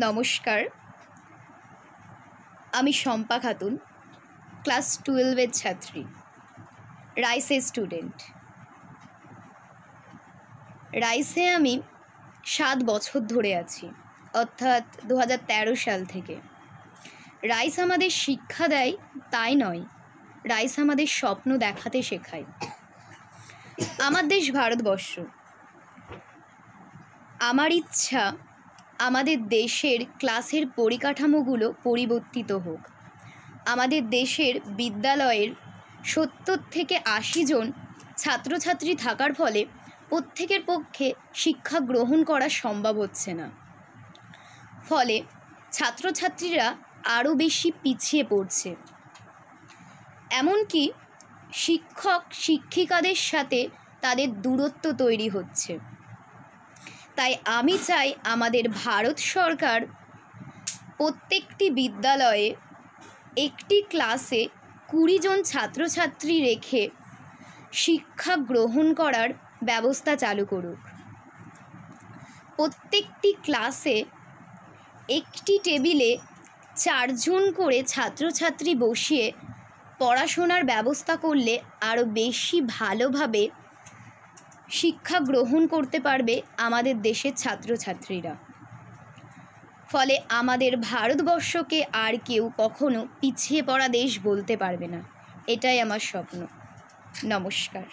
নমস্কার। আমি শম্পা খাতুন, ক্লাস টুয়েলভের ছাত্রী রাইসের স্টুডেন্ট। রাইসে আমি সাত বছর ধরে আছি, অর্থাৎ দু হাজার তেরো সাল থেকে। রাইস আমাদের শিক্ষা দেয় তাই নয়, রাইস আমাদের স্বপ্ন দেখাতে শেখায়। আমার দেশ ভারতবর্ষ। আমার ইচ্ছা আমাদের দেশের ক্লাসের পরিকাঠামোগুলো পরিবর্তিত হোক। আমাদের দেশের বিদ্যালয়ের সত্তর থেকে আশি জন ছাত্রছাত্রী থাকার ফলে প্রত্যেকের পক্ষে শিক্ষা গ্রহণ করা সম্ভব হচ্ছে না। ফলে ছাত্রছাত্রীরা আরও বেশি পিছিয়ে পড়ছে। এমনকি শিক্ষক শিক্ষিকাদের সাথে তাদের দূরত্ব তৈরি হচ্ছে। তাই আমি চাই আমাদের ভারত সরকার প্রত্যেকটি বিদ্যালয়ে একটি ক্লাসে কুড়ি জন ছাত্রছাত্রী রেখে শিক্ষা গ্রহণ করার ব্যবস্থা চালু করুক। প্রত্যেকটি ক্লাসে একটি টেবিলে চারজন করে ছাত্রছাত্রী বসিয়ে পড়াশোনার ব্যবস্থা করলে আরও বেশি ভালোভাবে শিক্ষা গ্রহণ করতে পারবে আমাদের দেশের ছাত্রছাত্রীরা। ফলে আমাদের ভারতবর্ষকে আর কেউ কখনো পিছিয়ে পড়া দেশ বলতে পারবে না। এটাই আমার স্বপ্ন। নমস্কার।